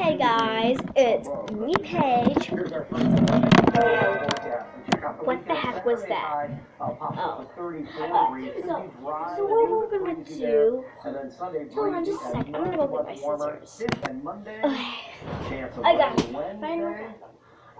Hey guys, it's me, Paige. What the heck was that? Oh. Uh, so, so what we're gonna do? Hold on just a second. I'm gonna go get my scissors. Okay. I got it.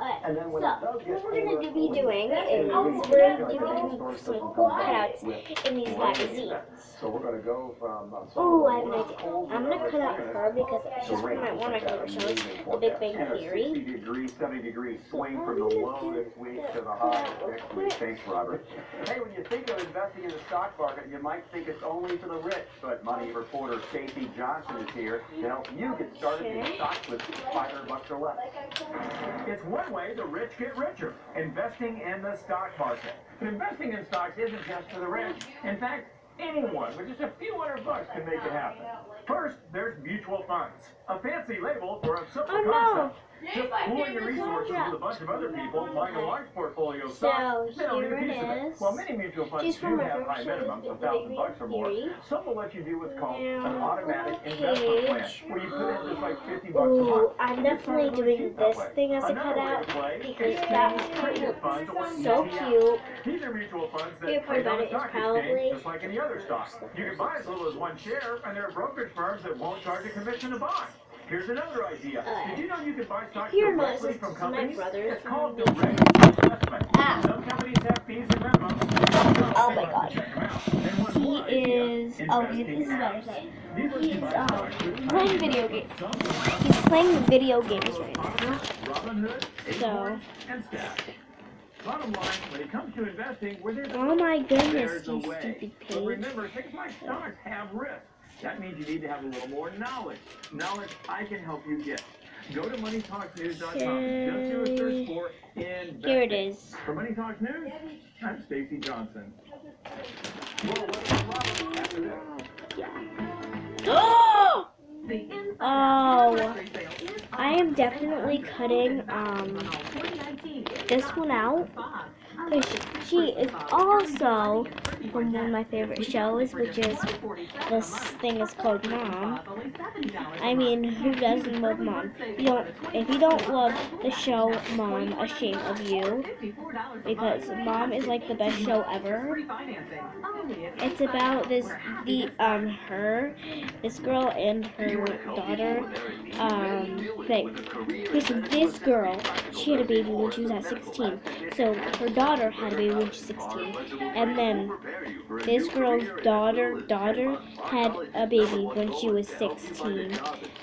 So what we're going to be doing is we're going to be doing some cool cutouts in these magazines. So we're gonna go from. uh, Oh, I have an idea. I'm going to cut out her because she's of my, one of my favorite shows, The Big Bang Theory. 60 degree, 70 degree swing from the low this week to the high next week. Thanks, Robert. Hey, when you think of investing in the stock market, you might think it's only for the rich. But money reporter Stacy Johnson is here to help you get started in stocks with 500 bucks or less. It's one way the rich get richer, investing in the stock market. But investing in stocks isn't just for the rich. In fact, anyone with just a few hundred bucks can make it happen. First, there's mutual funds, a fancy label for a simple Oh, no. concept. Just pooling your resources with a bunch of other people, buying a large portfolio of stocks, So, they don't need a here it it. is. While many mutual funds She's do from have high minimums, a thousand bucks or more, some will let you do what's called an automatic investment plan, where you put in just like um, 50 bucks a month. I'm definitely doing this thing as a cutout because that looks so cute. These are mutual funds that trade on the it stock exchange, just like any other stock. You can buy as little as one share, and there are brokerage firms that won't charge a commission to buy. Here's another idea. Uh, Did you know you can buy stocks directly from is my companies? It's called direct investment. Ah. Some companies have fees and minimums. Oh my God. Check 'em out. And one more He is. Oh, he, this is what I'm saying. These let you He's um playing video games. He's playing video games right now. So. Acorns, and Stack. Bottom line, when it comes to investing, where there's Oh my goodness, there's you stupid But page. remember, things like stocks have risk. That means you need to have a little more knowledge. Knowledge I can help you get. Go to moneytalksnews.com. Just do a search for investing. Here it is. For Money Talks News, I'm Stacy Johnson. Well, what's up, Robert? After this. Oh! Oh, I am definitely cutting um this one out because she is also from one of my favorite shows, which is this thing is called Mom. I mean, who doesn't love Mom? You don't. If you don't love the show Mom, a shame of you, because Mom is like the best show ever. It's about this the um her this girl and her daughter um thing. So this girl she had a baby when she was at 16. So her daughter had a baby when she was 16, and then this girl's daughter daughter had a baby when she was 16.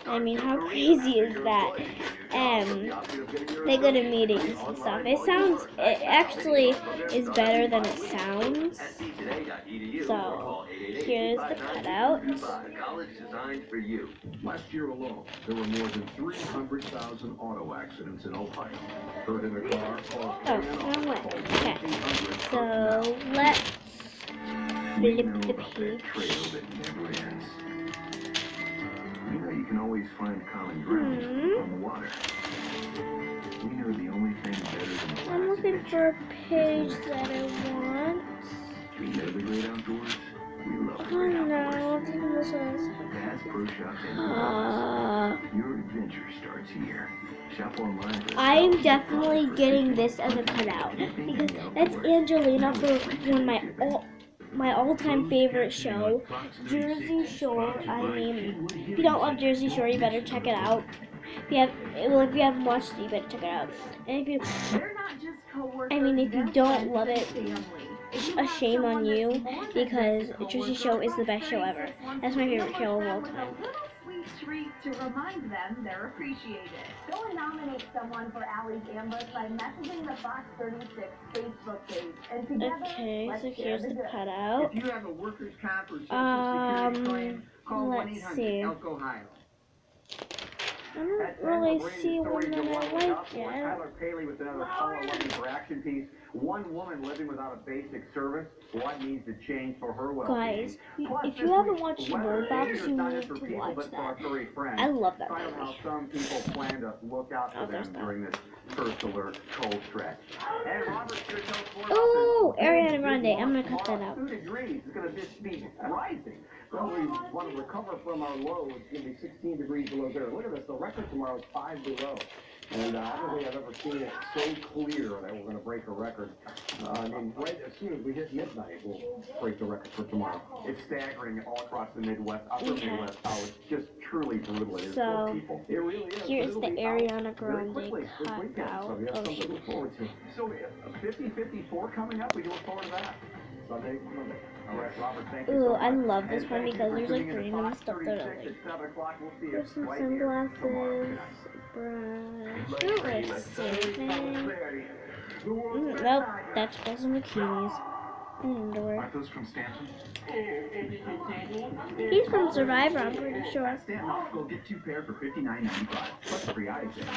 I mean, how crazy is that? And they go to meetings and stuff. It sounds it actually is better than it sounds. So here's the cutout. College designed for you. Last year alone, there were more than 300,000 auto accidents in Ohio. Hurt in a car Oh, wrong way. Okay. So let's flip the page. You know you can always find common ground Hmm. on the water. We know the only thing better than I'm looking for a page that I want. You know the great outdoors? We love the Oh great no, this one. Bass Pro Shops and Uh, Your adventure starts here. Shop online. I'm definitely getting this as a cutout because that's Angelina for one of my all my all-time favorite show, Jersey Shore. I mean, if you don't love Jersey Shore, you better check it out. If you have, well, if you haven't watched it, you better check it out. And if you. I mean, if you don't love it, it's a shame on you because Jersey. Shore is the best show ever. That's my favorite show of all time. Little sweet treat to remind them they're appreciated. Go and nominate someone for Allie's Ambush by messaging the Fox 36 Facebook page. And together, Okay, let's so share here's the the cutout. If you have a workers' comp or social Um, security claim, call let's 1 see. 800 Elk Ohio. I don't really see that I like yet. Tyler Paley with another Paula Looking for Action piece. One woman living without a basic service. What needs to change for her well-being? Guys, Plus, if you haven't watched Box, you need to people, watch that. I love that Find out how movie. some people plan to look out for Oh, them during this first alert cold stretch. And Robert sure knows more about Oh. Ariana Grande. I'm gonna cut that out. Two degrees is going to just be rising. Well, we want to recover from our low. It's going to be 16 degrees below zero. Look at this. The record tomorrow is five below. And uh, I don't think I've ever seen it so clear that we're going to break a record. Uh, I mean, right as soon as we hit midnight, we'll break the record for tomorrow. It's staggering all across the Midwest, upper Okay. Midwest, how it's just truly brutal it is So, for people. It really is. Here's it'll the Ariana out very Grande quickly this cut weekend, out So we have of something to look forward to. So, uh, 50-54 coming up, we can look forward to that. Sunday, Monday. All right, Robert, thank you Ooh, I love this one because there's like tuning in to green and stuff that are 36 like. at 7 o'clock. We'll see you Here's some right here tomorrow. sunglasses, brush, like saving. Mm, nope, that's just bikinis underwear. Aren't those from Stanton? He's from Survivor, I'm pretty sure. Stanton Optical, get two pair for $59.95, plus free eye exam.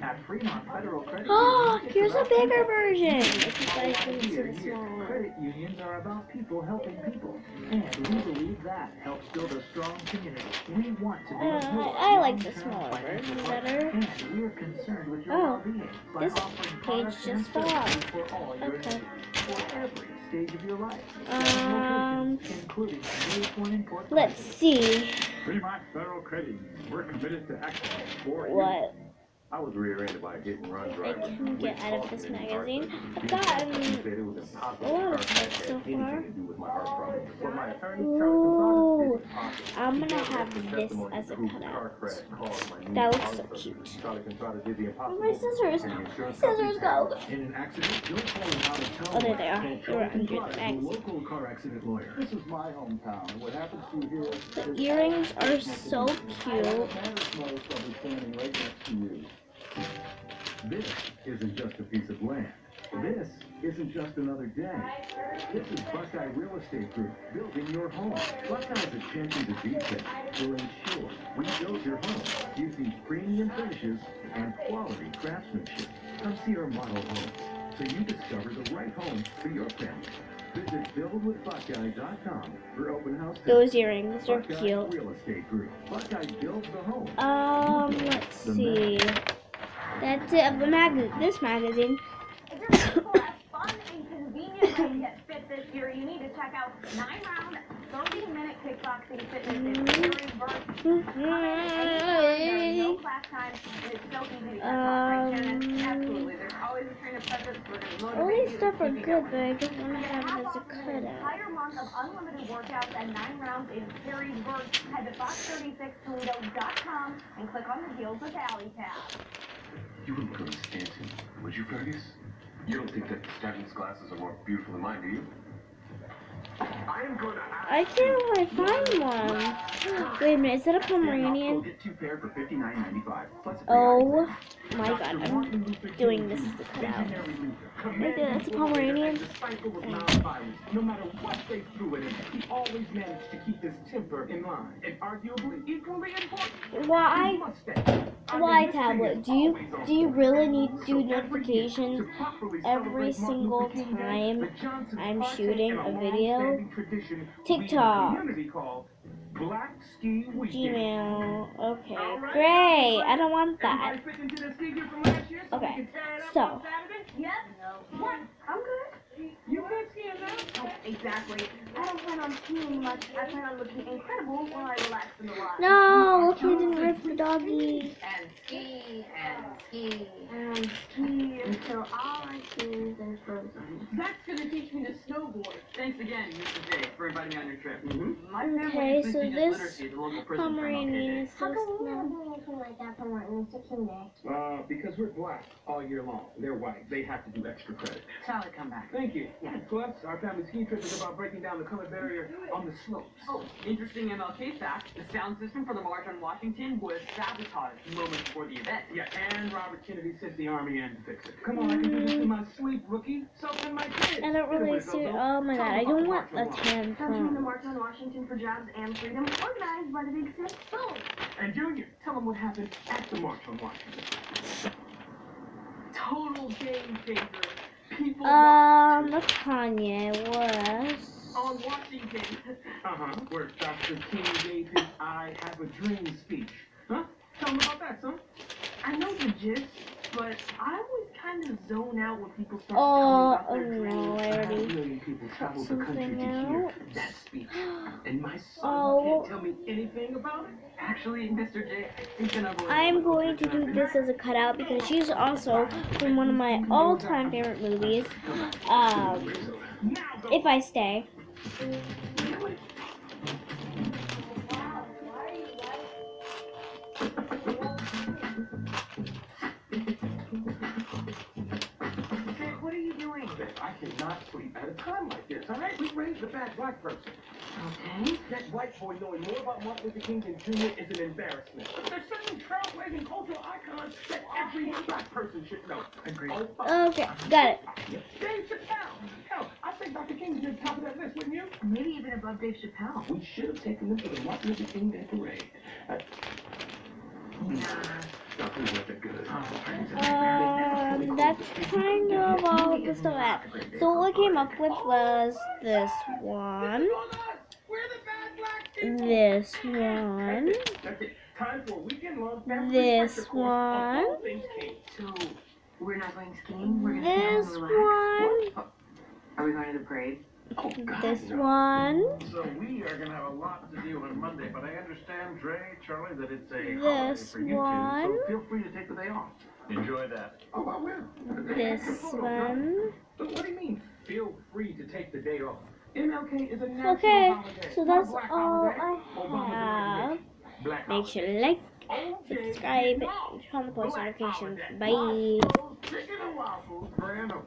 At Fremont Federal Credit Oh, here's a bigger version. If you guys didn't see the small one. Credit unions are about people helping people. And we believe that helps build a strong community. We want to be Uh, your I like the smaller version better. And we're concerned with your Oh, this page just fell off. services for all your Okay. Needs, for every stage of your life. Um, including new point in Port let's see Fremont Federal Credit Union. We're committed to excellence for you. what I was rear-ended by a hit-and-run I driver. can get out of this magazine. I've gotten said it was impossible a lot for of her to stuff have so far. to do with my heart problem. But my attorney, Ooh, Charles Gonzalez, said it's possible. I'm gonna have this as a cutout. car crash my That looks so cute. Charlie Gonzalez did the Where my scissors? My scissors go. In an accident, don't call an out-of-town Oh, there they are. They were under the magazine. local car accident lawyer. This is my hometown. What happens to you here? The earrings are so cute. Marriage most will be standing right next to you. This isn't just a piece of land. This isn't just another day. This is Buckeye Real Estate Group building your home. Buckeye's attention to detail will ensure we build your home using premium finishes and quality craftsmanship. Come see our model homes so you discover the right home for your family. Visit buildwithbuckeye.com for open house. Those earrings are Buckeye cute. Real Estate Group. Buckeye builds the home. Um, let's see. That's it of the mag. This magazine. If you're looking fun and convenient way to fit this year, you need to check out nine round, 30 minute kickboxing fitness in series versus There's no class time, and it's so easy to get Um, Absolutely, there's always a trainer present. We're going to All these stuff are good, but I don't want to have as a cutout. entire month of unlimited workouts and nine rounds in series. Head to fox36toledo.com and click on the Deals with Allie tab. You wouldn't go to Stanton, would you, Fergus? You don't think that Stanton's glasses are more beautiful than mine, do you? I am going to ask I can't really find one. Wait a minute, is that a Pomeranian? Get two pair for $59.95, plus a free Oh eye my god, I'm doing this as a cutout. Look at that's a Pomeranian. No matter what they threw at him, he always managed to keep his temper in line. And arguably equally important, Why? Why tablet? Do you do you really need to do notifications every single time I'm shooting a video? TikTok. Community call Black Ski Gmail. Okay, great. I don't want that. Everybody fit into the ski gear from last year so Okay, can tear it up so- on Saturday? What? I'm good. You good skiing now? Oh, exactly. I don't plan on skiing much. I plan on looking incredible while I relax in the water. No, look, he didn't rip the doggy. And ski and ski. And ski until all I see is frozen. That's gonna teach me to snowboard. Thanks again, Mr. J, for inviting me on your trip. Mm-hmm. My family Okay, is so this literacy the local prison for Pomeranian is Day. so How come we small. never do anything like that for Martin Luther King Day? Uh, because we're black all year long. They're white. They have to do extra credit. Charlie, come back. Thank you. Plus, our family ski trip is about breaking down the color barrier on the slopes. Oh, interesting MLK fact. The sound system for the March on Washington was sabotaged moments before the event. Yeah, and Robert Kennedy sent the army in to fix it. Come on, I can do this in my sleep, rookie. So can my kids. I don't really see. Zozo, Oh my god, I don't want a tan Touching the phone. March on Washington for Jobs and Freedom, organized by the Big Six. Boom! And Junior, tell them what happened at the March on Washington. Total game changer. People Um, Kanye West. on Washington. Uh-huh. Where Dr. King gave his I Have a Dream speech. Huh? Tell them about that, son. I know the gist. But I always kind of zone out when people start Oh, oh telling me about their no, dreams. I already million people travel the country something to hear that speech. And my son Oh. can't tell me anything about it. Actually, Mr. J, I think I'm going to do this as a cutout because she's also from one of my all-time favorite movies. Um, if I stay. I cannot sleep at a time like this, all right? We raised a bad black person. Okay. That white boy knowing more about Martin Luther King than Junior is an embarrassment. But there's certain trailblazing cultural icons that every black person should know. Agreed. Oh, fuck. Okay, got it. Dave Chappelle. Hell, I think Dr. King's near the top of that list, wouldn't you? Maybe even above Dave Chappelle. We should have taken them to the Martin Luther King Day parade. Uh, nothing worth it good. Um, that's kind of all the stuff at. So what we came up with was this one, We're the bad black people. this one, That's it. Time for a weekend-long family This refresher course on all one. So, we're not going skiing? We're gonna stay this one, Are we going to the parade? Oh, God, this one, So we are gonna have a lot to deal with Monday, but I understand, Dre, Charlie, that it's a This holiday for you one. two, so feel free to take the day off. Enjoy that. Oh, I will. this one. But what do you mean, feel free to take the day off? MLK is a national Okay, holiday. so that's all holiday. I have. Black Make sure to like, holiday. subscribe, and turn on the post Black notifications. holiday. Bye.